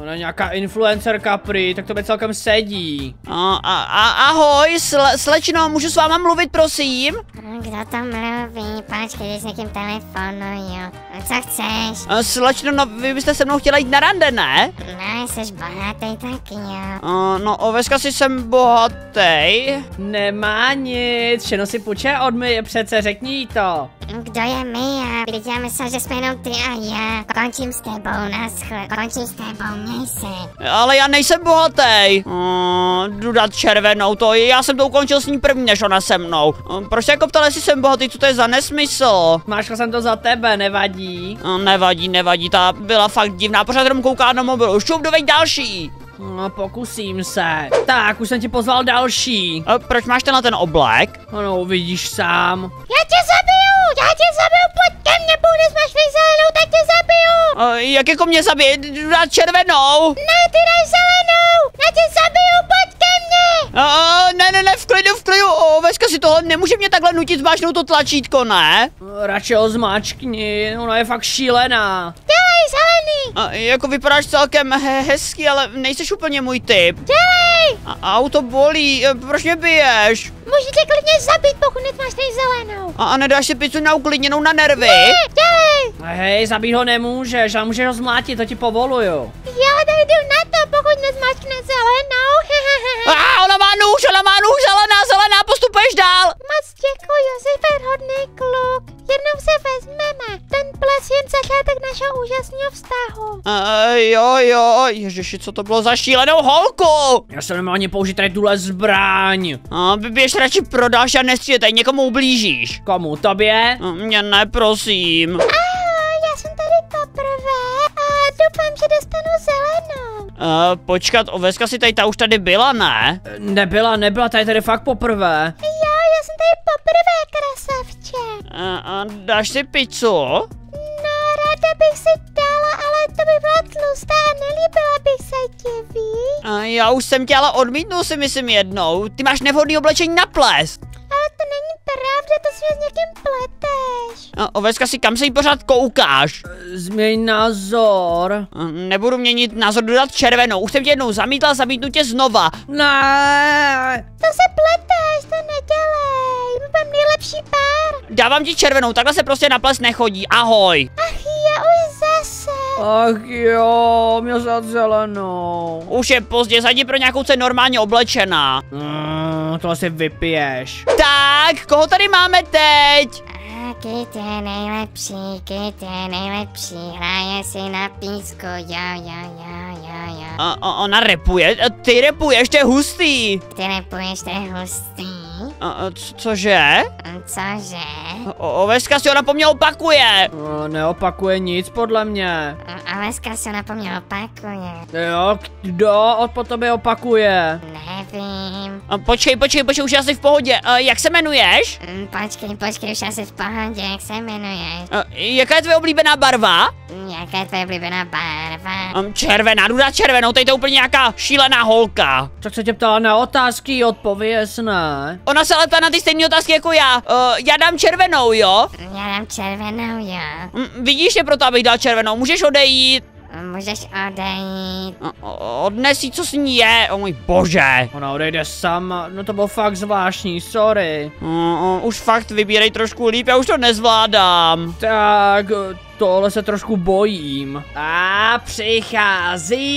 Ona je nějaká influencerka prý, tak to by celkem sedí. A, a, a ahoj, sle, slečno, můžu s váma mluvit, prosím? Kdo to mluví? Počkej, s někým telefonuju. Co chceš? A, slečno, no vy byste se mnou chtěla jít na rande, ne? No jsi bohatý taky, jo. Uh, no, Oveska si jsem bohatý. Nemá nic, všechno si půjče od mě, přece řekni jí to. Kdo je my? Já, Vždyť já myslel, že jsme jenom ty a já. Končím s tebou, naschle. Končím s tebou, měj se. Ale já nejsem bohatý. Uh, jdu dát červenou, to je, já jsem to ukončil s ní první, než ona se mnou. Uh, proč jako ptala, jestli jsem bohatý, co to je za nesmysl? Mášla jsem to za tebe, nevadí. Uh, nevadí, nevadí, ta byla fakt divná, pořád jenom kouká na mobilu, šup, doveď další. No, pokusím se. Tak, už jsem ti pozval další. Uh, proč máš tenhle ten oblek? Ano, uvidíš sám. Já tě zabiju! Já tě zabiju! Pojď ke mně, pokud máš zelenou, tak tě zabiju! Uh, jak jako mě zabije, jdu dát červenou. Ne, ty dáš zelenou! Já tě zabiju, pojď ke mně! Uh, ne, ne, ne, v klidu, v klidu, Oveska si tohle nemůže mě takhle nutit zmáčknout to tlačítko, ne? Radši ho zmáčkni, ona je fakt šílená. Dělej zelený! A, jako vypadáš celkem he hezky, ale nejseš úplně můj typ. Dělej! A, auto bolí, e, proč mě biješ? Můžu tě klidně zabít, pokud nemáš tej zelenou. A, a nedáš si pizzu na uklidněnou na nervy? Dělej! Hej, zabít ho nemůžeš, ale můžeš ho zmlátit, to ti povoluju. Já nejdu na to, pokud nezmáčkne zelenou. Jo, jo, ježiši, co to bylo za šílenou holku? Já jsem nemohl ani použít tady tuhle zbraň. A, běž radši prodáš a nestřílej, někomu ublížíš. Komu, tobě? A, Mě ne, prosím. Ahoj, já jsem tady poprvé a doufám, že dostanu zelenou. A, počkat, Oveska si tady, ta už tady byla, ne? Nebyla, nebyla, tady tady fakt poprvé. Jo, já jsem tady poprvé, krasavče. A, a dáš si pizzu? No, ráda bych si to by byla tlustá a nelíbila bych se ti, víš? A já už jsem tě ale odmítnul si myslím jednou. Ty máš nevhodný oblečení na ples. Ale to není pravda, to si s někým pleteš. A Oveska si kam se jí pořád koukáš? Změň názor. Nebudu měnit názor dodat červenou. Už jsem tě jednou zamítla, zamítnu tě znova. Ne. To se pleteš, to nedělej. My budeme nejlepší pár. Dávám ti červenou, takhle se prostě na ples nechodí. Ahoj. Ach, já už zase. Ach jo, měl za zelenou. Už je pozdě, zajdi pro nějakou, co je normálně oblečená. Mm, tohle si vypiješ. Tak, koho tady máme teď? Kit je nejlepší, Kit je nejlepší. Hraje si na písku, jo, jo, jo, jo, jo. A, a, ona repuje, a ty repuješ, to je hustý. Ty nepůjdeš, to je hustý. A, a, co- cože? Cože? O, Oveska si ona po mně opakuje. No, neopakuje nic podle mě. Hm, Aleska se na mě opakuje. Jo, kdo od po tobě opakuje? Nevím. A, počkej, počkej, počkej, už je asi v pohodě. A, jak se jmenuješ? Hm, Počkej, počkej, už asi v pohodě, jak se jmenuješ? A, jaká je tvoje oblíbená barva? Hm, Jaká je tvoje oblíbená barva? Um, červená, jdu dát červenou, tady to je úplně nějaká šílená holka. Tak se tě ptala na otázky, odpověz ne. Ona ale na ty stejné otázky jako já. Uh, já dám červenou, jo? Já dám červenou, jo. Um, vidíš je proto, abych dal červenou, můžeš odejít. Můžeš odejít. Uh, odnes jí, co s ní je, o můj bože. Ona odejde sama, no to bylo fakt zvláštní, sorry. Uh, uh, už fakt vybírej trošku líp, já už to nezvládám. Tak, tohle se trošku bojím. A přichází...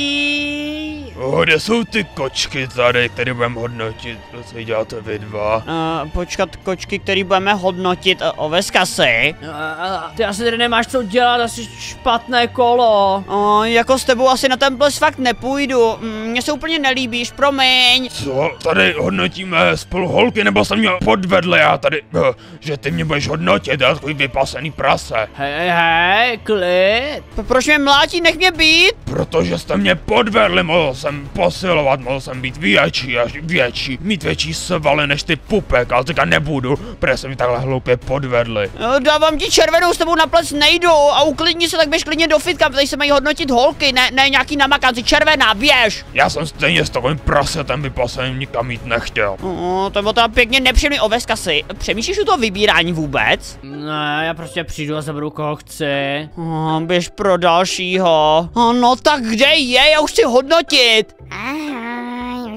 O, kde jsou ty kočky tady, které budeme hodnotit? Co si děláte vy dva? Uh, počkat, kočky, který budeme hodnotit, uh, oveska si. A, Ty asi tady nemáš co dělat, asi špatné kolo. Uh, jako s tebou asi na ten ples fakt nepůjdu, Mm, mně se úplně nelíbíš, promiň. Co? Tady hodnotíme spolu holky, nebo jsem mě podvedl já tady, eh, že ty mě budeš hodnotit, já takový vypasený prase. Hej, hej, klid. P- proč mě mlátí, nech mě být? Protože jste mě podvedli, mohl jsem posilovat, mohl jsem být větší, až větší, mít větší svaly než ty pupek, ale teďka nebudu, protože se mi takhle hloupě podvedli. No, dávám ti červenou, s tebou na plec nejdu a uklidni se, tak běž klidně do fitka, tady se mají hodnotit holky, ne, ne nějaký namakanci, červená, běž. Já jsem stejně s takovým prasetem vypaseným nikam jít nechtěl. O, to bylo teda pěkně nepříjemný oveska si. Přemýšlíš o to vybírání vůbec? Ne, já prostě přijdu a zabru koho chci. O, běž pro dalšího. O, no tak kde je, já už chci hodnotit. Už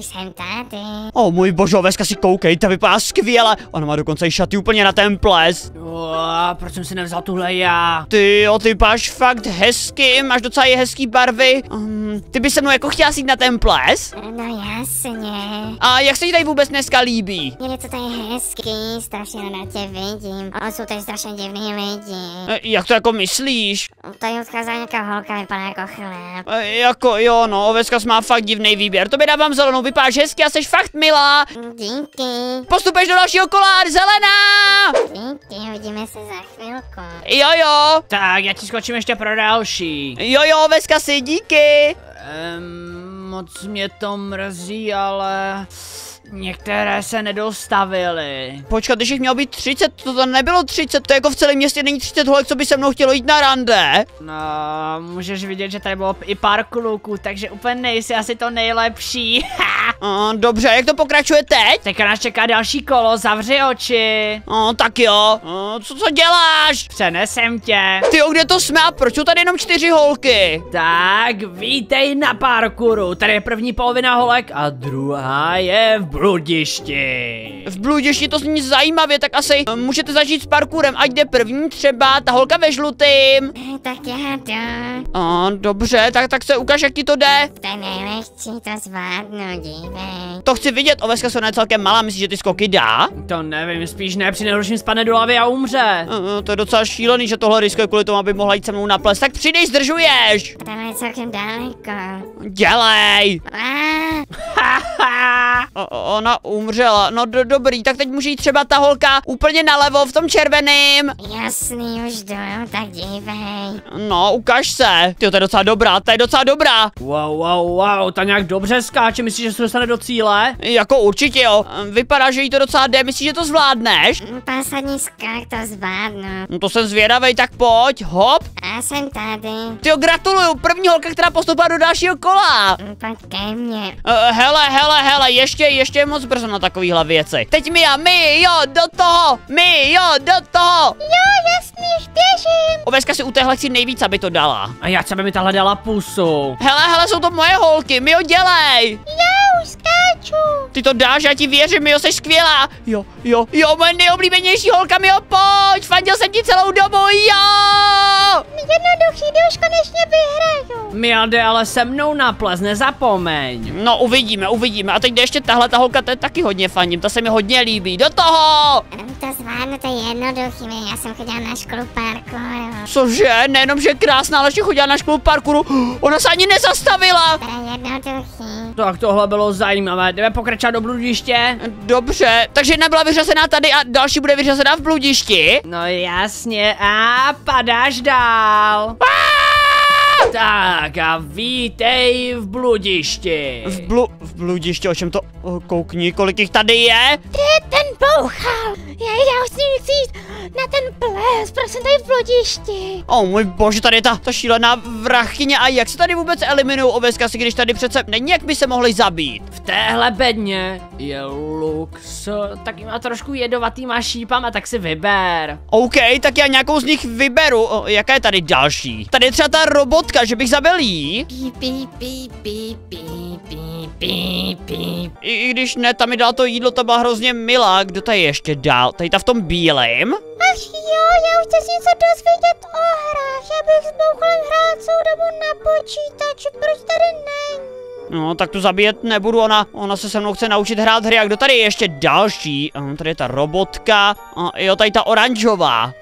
jsem tady. O můj bože, oveska si koukej, ta vypadá skvěle. Ona má dokonce i šaty úplně na ten ples. Proč jsem si nevzal tuhle já? Ty jo, ty vypadáš fakt hezky, máš docela i hezký barvy. Um, ty bys se mnou jako chtěla jít na ten ples? No jasně. A jak se ti tady vůbec dneska líbí? Je to tady hezký, strašně ráda tě vidím. Ale jsou tady strašně divný lidi. E, jak to jako myslíš? Tady odchází nějaká holka, vypadá jako chléb. E, jako jo, no, oveska má fakt divný výběr. Tobě dávám zelenou, vypadáš hezky a jsi fakt milá. Díky, Postupeš do dalšího kola, zelená! díky, uvidíme se za chvilku. Jo, jo. Tak, já ti skočím ještě pro další. Jo, jo, oveska si, díky. Um, moc mě to mrzí, ale některé se nedostavily. Počkat, když jich mělo být 30, to, to nebylo 30, to jako v celém městě není 30 holek, co by se mnou chtělo jít na rande. No, můžeš vidět, že tady bylo i pár kluků, takže úplně nejsi asi to nejlepší. A, dobře, jak to pokračuje teď? Teďka nás čeká další kolo, zavři oči. O, tak jo. O, co, co děláš? Přenesem tě. Ty, kde to jsme a proč jsou tady jenom čtyři holky? Tak, vítej na parkouru. Tady je první polovina holek a druhá je v bludišti. V bludišti to zní zajímavě, tak asi eh, můžete začít s parkourem, ať jde první třeba ta holka ve žlutým. Tak já jdu. A, dobře, tak, tak se ukáž, jak ti to jde. To je nejlehčí, to zvládnu, dívej. To chci vidět, oveska jsou celkem malá, myslíš, že ty skoky dá? To nevím, spíš ne, při nejhorším spadne do hlavy a umře. Uh, to je docela šílený, že tohle riskuje kvůli tomu, aby mohla jít se mnou na ples. Tak přijdeš, zdržuješ! Tam je celkem daleko. Dělej! O, o, ona umřela, no do, dobrý, tak teď může jít třeba ta holka úplně nalevo v tom červeném. jasný, už jdu, tak dívej. No, ukaž se. Ty to je docela dobrá, to je docela dobrá. Wow, wow, wow, ta nějak dobře skáče, myslíš, že se dostane do cíle? Jako určitě jo. Vypadá, že jí to docela jde, myslíš, že to zvládneš? Poslední skok to zvládnu. No to jsem zvědavej, tak pojď, hop. A jsem tady. Ty gratuluju, první holka, která postoupila do dalšího kola. Pojď ke mně. Uh, hele, hele, hele, ještě, ještě je moc brzo na takovýhle věci. Teď my a my, jo, do toho, my, jo, do toho. Jo, jasný, už běžím. Oveska si u téhle chci nejvíc, aby to dala. A já třeba mi tahle dala pusu. Hele, hele, jsou to moje holky, my jo, dělej. Já už skáču. Ty to dáš, já ti věřím, mi jo, jsi skvělá. Jo, jo, jo, moje nejoblíbenější holka, mi jo, pojď, fandil jsem ti celou dobu, jo. Jednoduchý, jde už konečně vyhraju. Mialde, ale se mnou na ples, nezapomeň. No, uvidíme, uvidíme. A teď jde ještě tahle ta holka, to je taky hodně fandím, ta se mi hodně líbí. Do toho! To zvládnu, to je jednoduchý, já jsem chodila na školu parkouru. Cože, nejenom, že je krásná, ale ještě chodila na školu parkouru. Ona se ani nezastavila. To je jednoduchý. Tak tohle bylo zajímavé, jdeme pokračovat do bludiště? Dobře, takže jedna byla vyřazená tady a další bude vyřazená v bludišti. No jasně, a padáš dál. Tak a vítej v bludišti. V blu... v bludišti, o čem to... Koukni, kolik jich tady je. Ty ten bouchal. Já, já už si chci jít na ten ples, prosím, tady v bludišti. O můj bože, tady je ta, ta šílená vrachyně a jak se tady vůbec eliminují oveska, když tady přece není, jak by se mohli zabít. V téhle bedně je lux, taky má trošku jedovatýma šípama, tak si vyber. OK, tak já nějakou z nich vyberu. O, jaká je tady další? Tady je třeba ta robotka, že bych zabil jí. Pí, pí, pí, pí, pí, pí, pí, pí. I, I když ne, tam mi dala to jídlo, to byla hrozně milá. Kdo tady ještě dál? Tady ta v tom bílém? Ach jo, já už chci něco dozvědět o hrách. Já bych s bouchalem hrál celou dobu na počítači, proč tady není? No, tak tu zabíjet nebudu, ona, ona se se mnou chce naučit hrát hry. A kdo tady je ještě další? Aha, tady je ta robotka. A jo, tady ta oranžová.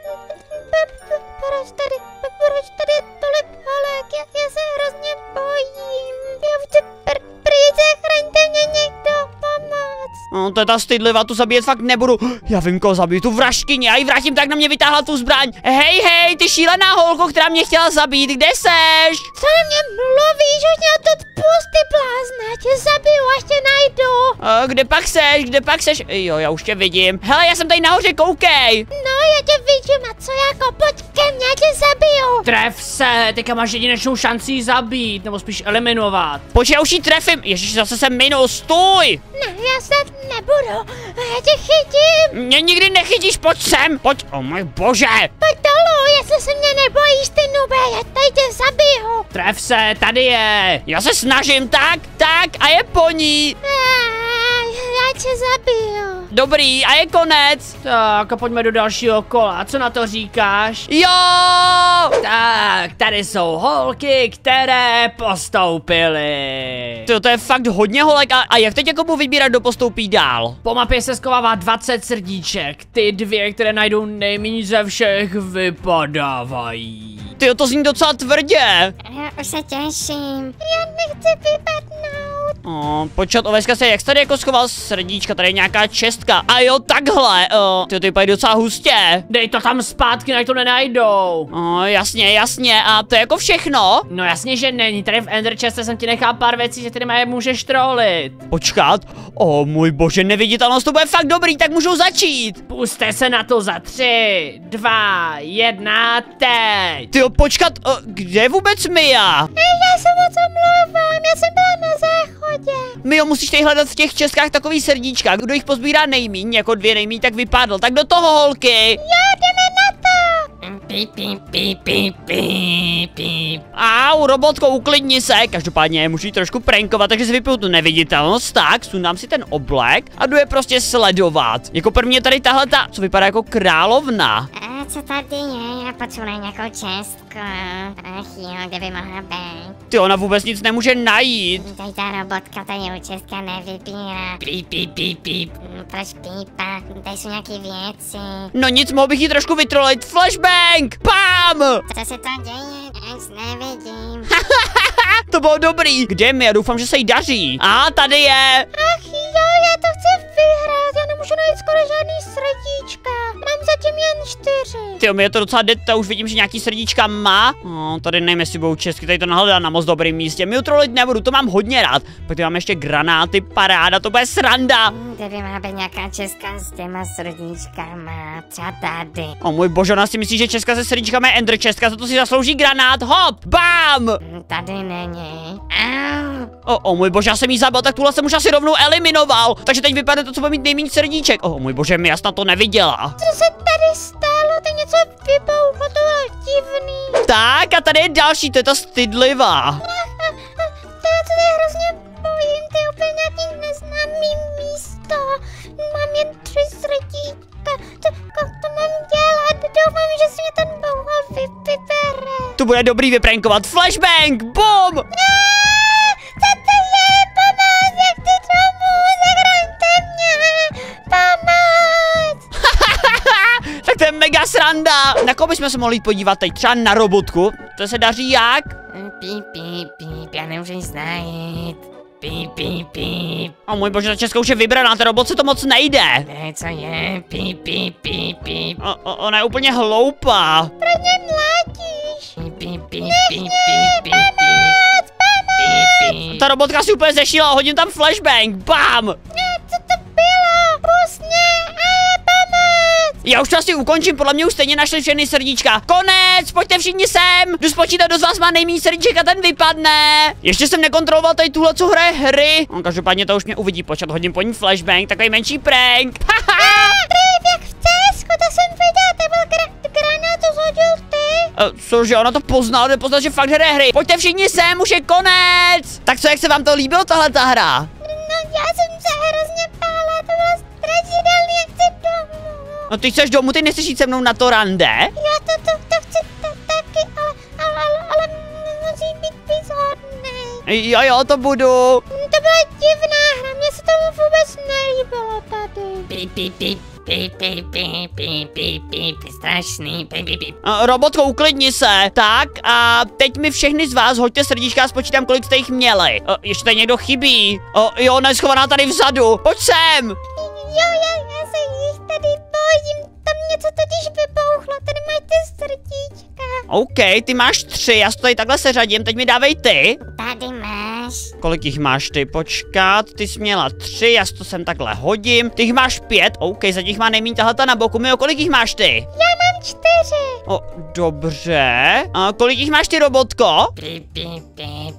No, to je ta stydlivá, tu zabíjet fakt nebudu. Já vím, koho zabiju, tu vražkyni, já ji vrátím, tak na mě vytáhla tu zbraň. Hej, hej, ty šílená holko, která mě chtěla zabít, kde seš? Co na mě mluvíš? Už mě odtud pusty blázne, já tě zabiju, až tě najdu. A, kde pak seš, kde pak seš? Jo, já už tě vidím. Hele, já jsem tady nahoře, koukej. No, já tě vidím a co jako, pojď ke mně, já tě zabiju. Tref se, teďka máš jedinečnou šanci zabít, nebo spíš eliminovat. Pojď, já už ji trefím. Ježiš, zase jsem minul, stůj. Ne, já se nebudu, já tě chytím. Mě nikdy nechytíš, pojď sem, pojď, o můj bože. Pojď dolů, jestli se mě nebojíš, ty nube, já tady tě zabiju. Tref se, tady je. Já se snažím, tak, tak, a je po ní. Tě zabiju. dobrý, a je konec. Tak a pojďme do dalšího kola, co na to říkáš? Jo! Tak, tady jsou holky, které postoupily. To, to je fakt hodně holek a, a jak teď jako budu vybírat, kdo postoupí dál? Po mapě se skovává 20 srdíček. Ty dvě, které najdou nejméně ze všech, vypadávají. Ty to zní docela tvrdě. Já už se těším. Já nechci vypadnout. O, počkat, Oveska se jak jsi tady jako schoval srdíčka, tady je nějaká čestka. A jo, takhle, o, ty vypadají docela hustě. Dej to tam zpátky, nech to nenajdou. O, jasně, jasně, a to je jako všechno. No jasně, že není. Tady v Ender Cheste jsem ti nechal pár věcí, že ty je můžeš trolit. Počkat, o můj bože, neviditelnost, to bude fakt dobrý, tak můžou začít. Puste se na to za tři, dva, jedna, teď. Ty počkat, o, kde je vůbec Mia? Já se moc omlouvám, já jsem byla na záchodě. Mio, musíš tady hledat v těch českách takový srdíčka. Kdo jich pozbírá nejmíň, jako dvě nejmíň, tak vypadl. Tak do toho, holky. Jo, jdeme na to. Píp, píp, píp, píp, píp, píp. Au, robotko, uklidni se. Každopádně musí trošku prankovat, takže si vypiju tu neviditelnost. Tak, sundám si ten oblek a jdu je prostě sledovat. Jako první je tady tahle ta, co vypadá jako královna. A co tady je? Já potřebuji nějakou čestku. Ach jo, kde by mohla být? Ty, ona vůbec nic nemůže najít. Tady ta robotka tady u česka nevybírá. Píp, píp, píp, píp. Proč pípa? Tady jsou nějaké věci. No nic, mohl bych jí trošku vytrolit. Flashbang! Pam! Co se to děje? Já nic nevidím. To bylo dobrý. Kde mi? Já doufám, že se jí daří. A tady je. Ach jo, já to chci vyhrát, já nemůžu najít skoro žádný srdíčka. Mám zatím jen čtyři. Ty, mi je to docela deta, už vidím, že nějaký srdíčka má. No, tady nevím, jestli budou česky, tady to nahledá na moc dobrým místě. My utrolit nebudu, to mám hodně rád. Pak tady mám ještě granáty, paráda, to bude sranda. Kde by mohla být nějaká česká s těma srdíčkama? Třeba tady. O můj bože, ona si myslí, že Česka se srdíčkama je Ender Česka, za to si zaslouží granát, hop, bam! Hm, Tady není. Au. O, o můj bože, já jsem jí zabil, tak tuhle jsem už asi rovnou eliminoval. Takže teď vypadá to, co bude mít nejméně srdíček. O můj bože, mi jasna to neviděla. Co se tady stalo? To něco vypouchlo, to bylo divný. Tak a tady je další, to je ta stydlivá. To já se tady hrozně bojím, to je úplně nějaký neznámý místo. Mám jen tři srdíčka. To, jak to mám dělat? Doufám, že si mě ten bouhal vy, vybere. To bude dobrý vyprankovat. Flashbang, bum! Aaa, Co to mega sranda. Na koho bychom se mohli podívat teď? Třeba na robotku? To se daří jak? Píp, píp, píp, já nemůžu nic najít. Píp, píp, píp. O můj bože, ta Česka už je vybraná, ten robot se to moc nejde. Ne, co je? Píp, píp, píp, píp. O, o, ona je úplně hloupá. Pro ně mlátíš. Píp, píp, píp, píp, píp, píp, píp. Píp, píp. Ta robotka si úplně zešila, hodím tam flashbang, bam! Ne, co to bylo? Mě. A pomoc. Já už to asi ukončím, podle mě už stejně našli všechny srdíčka. Konec, pojďte všichni sem. Jdu spočítat, kdo z vás má nejméně srdíček a ten vypadne. Ještě jsem nekontroloval tady tuhle, co hraje hry. On každopádně to už mě uvidí, počkat, hodím po ní flashbang, takový menší prank. Haha. Jak v Césku, to jsem viděl, to byl gra- granát, co zhodil ty. Uh, cože, ona to poznala, nepoznala, že fakt hraje hry. Pojďte všichni sem, už je konec. Tak co, jak se vám to líbilo, tahle ta hra? No já jsem se hrozně bála, to bylo strašidelný, jak chci domů. No ty chceš domů, ty nechceš jít se mnou na to rande? Já to, to, to chci ta- taky, ale, ale, ale, ale musí být bizarný. Jo, jo, to budu. To byla divná hra, mně se tomu vůbec nelíbilo tady. Píp, píp, píp. Píp, píp, píp, píp, píp, píp, strašný, píp, píp, píp. Uh, robotko, uklidni se. Tak a teď mi všechny z vás hoďte srdíčka a spočítám, kolik jste jich měli. Uh, ještě tady někdo chybí. Uh, jo, ona je schovaná tady vzadu. Pojď sem. Jo, já, já se jich tady bojím, tam něco totiž vypouchlo, tady mají ty srdíčka. OK, ty máš tři, já si to tady takhle seřadím, teď mi dávej ty. Tady máš. Kolik jich máš ty? Počkat, ty jsi měla tři, já si to sem takhle hodím. Ty jich máš pět, OK, za těch má nejméně tahle ta na boku. Mio, kolik jich máš ty? Já mám čtyři. O, dobře. A kolik jich máš ty, robotko? Píp, píp,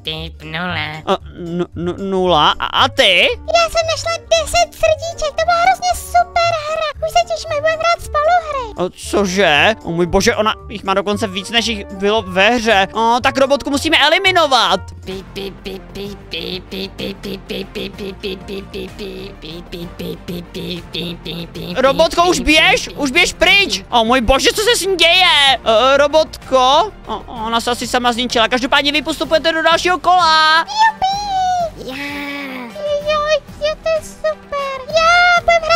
píp, nula. N- nula. A, a ty? Já jsem našla deset srdíček, to byla hrozně super hra. už se těšíme, budeme hrát spolu hry. O, cože? O můj bože, ona jich má dokonce víc, než jich bylo ve hře. O, tak robotku musíme eliminovat. Robotko, už běž, už běž pryč. O můj bože, co se s ní děje? Uh, robotko? O, ona se asi sama zničila. Každopádně vy postupujete do dalšího kola. Jo, jo, to je super. Jo, budeme hrát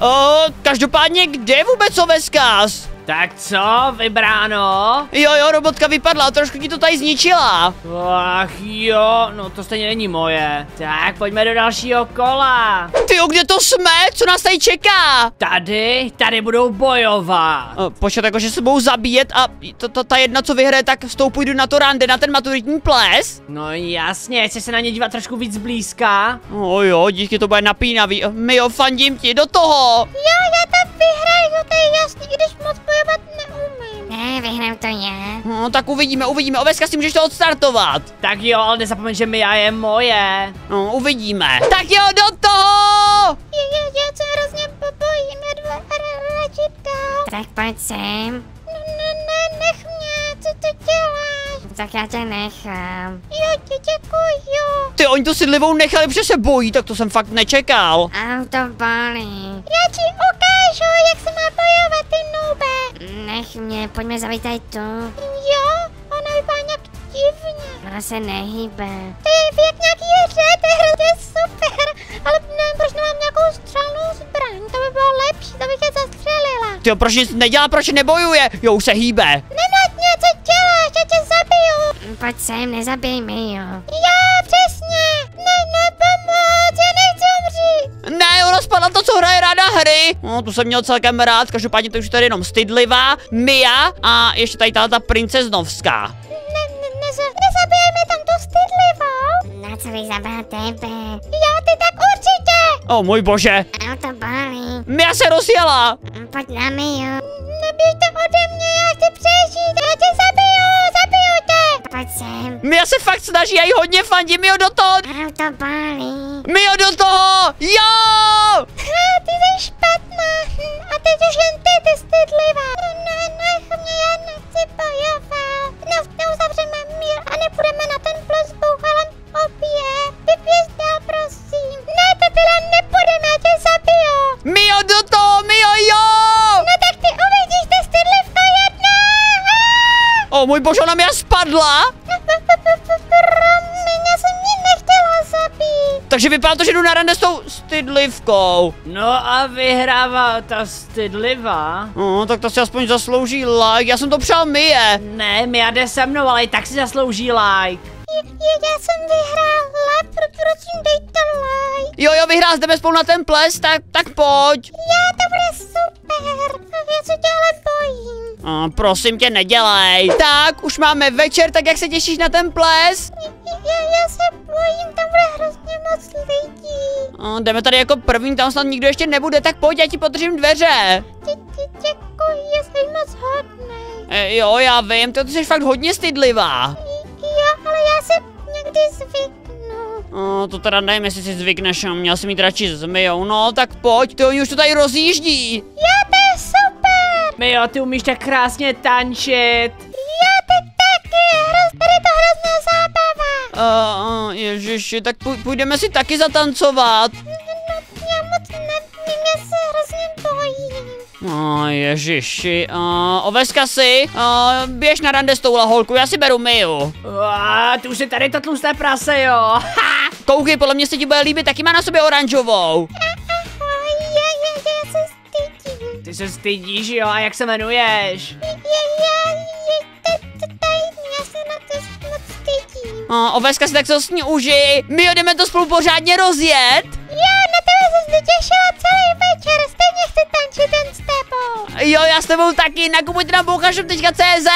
O, každopádně, kde je vůbec Oveskaz? Tak co, vybráno? Jo, jo, robotka vypadla, trošku ti to tady zničila. Ach jo, no to stejně není moje. Tak, pojďme do dalšího kola. Ty, kde to jsme? Co nás tady čeká? Tady, tady budou bojovat. O, počkat, jako, že se budou zabíjet a to, to, ta jedna, co vyhraje, tak s tou půjdu na to rande, na ten maturitní ples. No jasně, chci se na ně dívat trošku víc zblízka. O jo, díky, to bude napínavý. My jo, fandím ti, do toho. Jo, já tam vyhraju, to je jasný, když moc bojovat neumím. Ne, vyhrám to já. No, tak uvidíme, uvidíme. Oveska, si můžeš to odstartovat. Tak jo, ale nezapomeň, že Mia je moje. No, uvidíme. Tak jo, do toho! Jo, jo, já se hrozně bojím, já dva radši dál. Tak pojď sem. Ne, ne, ne, nech mě, co to děláš? Tak já tě nechám. Jo, tě děkuju. Ty, oni tu sidlivou nechali, protože se bojí, tak to jsem fakt nečekal. Auto bolí. Já ti ukážu, jak se má bojovat, ty nube. Nech mě, pojďme zabít tady tu. Jo, ona vypadá nějak divně. Ona se nehýbe. To je jak nějaký hře, to je hrozně super. Ale nevím, proč nemám nějakou střelnou zbraň, to by bylo lepší, to bych je zastřelila. Ty, proč nic nedělá, proč nebojuje? Jo, už se hýbe. Nemlať mě, co děláš, já tě zabiju. Pojď sem, nezabij mi, jo. Já, přesně. Ne, ne, pomoc, já nechci umřít. Ne, ona spadla to, co hraje ráda hry. No, tu jsem měl celkem rád, každopádně to už je tady jenom Stydlivá, Mia a ještě tady ta princeznovská. Ne, ne, neza, nezabijej mi tam tu stydlivou. Na co bych zabil tebe? Jo, ty tak určitě. O můj bože, Auto bolí. Mia se rozjela. Pojď na mi, jo. Nebijte ode mě, já chci přežít, já tě zabiju. Pojď sem. Se fakt snaží, já jí hodně fandím, Mio do toho, Auto bolí. Mio do toho, jo! Ha, ty jsi špatná. A teď už jen ty, ty stydlivá. Ne, nech mě, já nechci bojovat. No, neuzavřeme mír a nepůjdeme na ten ples bouchalem obě. Vypěš dál, prosím. Ne, to teda nepůjdeme, já tě zabiju. Mio do toho, Mio, jo! No O můj bože, ona Mia spadla. Jsem ji nechtěla zabít. Takže vypadá to, že jdu na rande s tou stydlivkou. No a vyhrává ta stydlivá. No, tak to si aspoň zaslouží like, já jsem to přál Mie. Ne, Mia jde se mnou, ale i tak si zaslouží like. Je, je, já jsem vyhrála, pro, prosím dejte like. Jo, jo, vyhrál, jdeme spolu na ten ples, tak, tak pojď. Já, to bude super. Já se tě ale bojím. A, prosím tě, nedělej. Tak, už máme večer, tak jak se těšíš na ten ples? Já, já se bojím, tam bude hrozně moc lidí. A, jdeme tady jako první, tam snad nikdo ještě nebude, tak pojď, já ti podržím dveře. Dě, dě, děkuji, jsi moc hodnej. E, jo, já vím, ty jsi fakt hodně stydlivá. Ale já se někdy zvyknu. O, to teda nevím, jestli si zvykneš, a měl jsem mít radši s Mijou, no tak pojď, ty oni už to tady rozjíždí. Jo, to je super. Mio, ty umíš tak krásně tančit. Jo, ty taky, hroz, tady je to hrozná zábava. Uh, uh, ježiši, tak půj- půjdeme si taky zatancovat. No, já moc nevím, já se hrozně bojím. No, ježiši, uh, oveska si, uh, běž na rande s touhle holkou, já si beru Miju. A ty už je tady to tlusté prase, jo. Ha! Koukej, podle mě se ti bude líbit, taky má na sobě oranžovou. Ahoj, já, já, já se stydím. Ty se stydíš, jo, a jak se jmenuješ? Já, já, já, to, to, tajný, já se na to moc stydím. Oveska si tak to s ní užij. My jdeme to spolu pořádně rozjet. Já na tebe se těšila celý večer, stejně chci tančit ten s tebou. Jo, já s tebou taky, nakupujte na bouchašup.cz